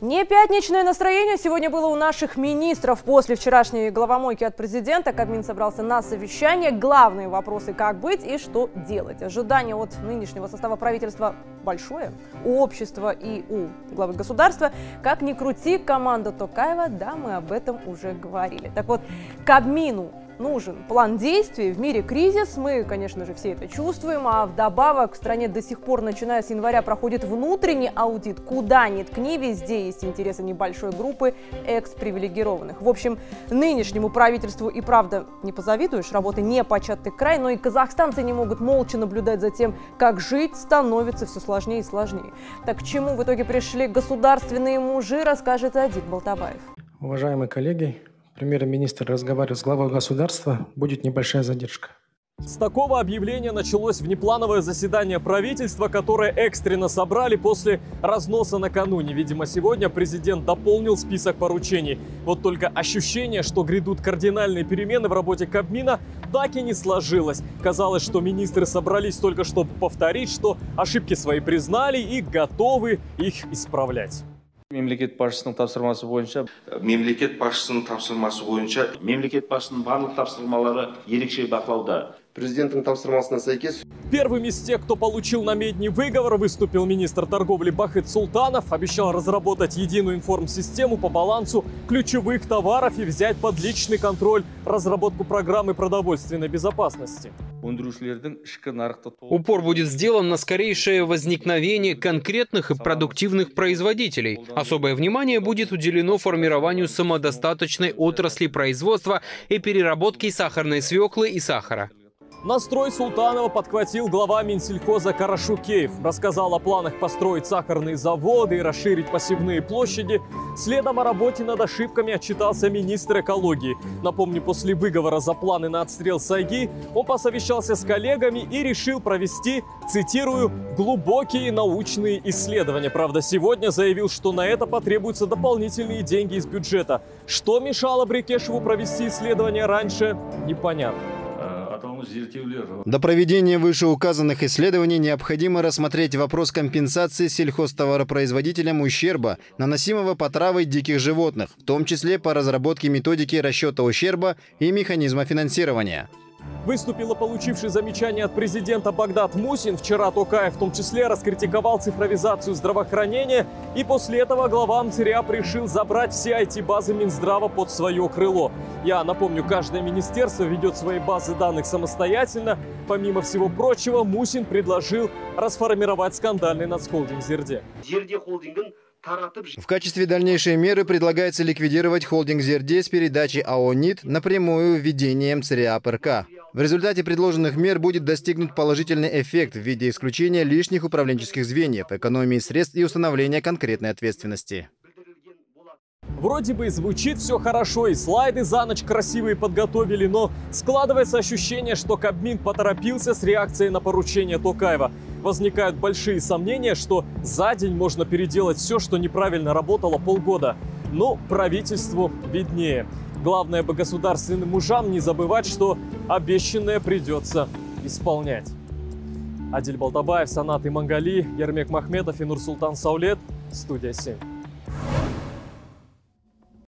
Не пятничное настроение сегодня было у наших министров. После вчерашней головомойки от президента Кабмин собрался на совещание. Главные вопросы – как быть и что делать. Ожидание от нынешнего состава правительства большое. У общества и у главы государства. Как ни крути, команда Токаева, да, мы об этом уже говорили. Так вот, Кабмину нужен план действий. В мире кризис, мы, конечно же, все это чувствуем, а вдобавок в стране до сих пор, начиная с января, проходит внутренний аудит. Куда ни ткни, везде есть интересы небольшой группы экс-привилегированных. В общем, нынешнему правительству и правда не позавидуешь, работы не початый край, но и казахстанцы не могут молча наблюдать за тем, как жить становится все сложнее и сложнее. Так к чему в итоге пришли государственные мужи, расскажет Адик Болтабаев. Уважаемые коллеги, премьер-министр разговаривает с главой государства, будет небольшая задержка. С такого объявления началось внеплановое заседание правительства, которое экстренно собрали после разноса накануне. Видимо, сегодня президент дополнил список поручений. Вот только ощущение, что грядут кардинальные перемены в работе Кабмина, так и не сложилось. Казалось, что министры собрались только чтобы повторить, что ошибки свои признали и готовы их исправлять. Мемлекет басшысының тапсырмасы бойынша мемлекет басшысының тапсырмасы бойынша мемлекет басшысының барлық тапсырмалары ерекше бақылауда президенттің тапсырмасына сәйкес Первым из тех, кто получил на медне выговор, выступил министр торговли Бахыт Султанов. Обещал разработать единую информсистему по балансу ключевых товаров и взять под личный контроль разработку программы продовольственной безопасности. өндірушілердің ішкі нарықты толық Упор будет сделан на скорейшее возникновение конкретных и продуктивных производителей. Особое внимание будет уделено формированию самодостаточной отрасли производства и переработки сахарной свеклы и сахара. Настрой Султанова подхватил глава Минсельхоза Карашукеев. Рассказал о планах построить сахарные заводы и расширить посевные площади. Следом о работе над ошибками отчитался министр экологии. Напомню, после выговора за планы на отстрел Сайги он посовещался с коллегами и решил провести, цитирую, глубокие научные исследования. Правда, сегодня заявил, что на это потребуются дополнительные деньги из бюджета. Что мешало Брикешеву провести исследования раньше, непонятно. До проведения вышеуказанных исследований необходимо рассмотреть вопрос компенсации сельхозтоваропроизводителям ущерба, наносимого по травой диких животных, в том числе по разработке методики расчета ущерба и механизма финансирования. Выступила получивший замечание от президента Багдад Мусин. Вчера Токаев в том числе раскритиковал цифровизацию здравоохранения. И после этого глава МЦРИАП решил забрать все IT-базы Минздрава под свое крыло. Я напомню, каждое министерство ведет свои базы данных самостоятельно. Помимо всего прочего, Мусин предложил расформировать скандальный нацхолдинг «Зерде». В качестве дальнейшей меры предлагается ликвидировать холдинг «Зерде» с передачи АО «НИТ» напрямую введением ЦРИАП РК. В результате предложенных мер будет достигнут положительный эффект в виде исключения лишних управленческих звеньев, экономии средств и установления конкретной ответственности. Вроде бы звучит все хорошо, и слайды за ночь красивые подготовили, но складывается ощущение, что Кабмин поторопился с реакцией на поручение Токаева. Возникают большие сомнения, что за день можно переделать все, что неправильно работало полгода. Но правительству виднее. Главное бы государственным мужам не забывать, что обещанное придется исполнять. Адиль Балтабаев, Санат Имангали, Ермек Махметов и Нурсултан Саулет. Студия 7.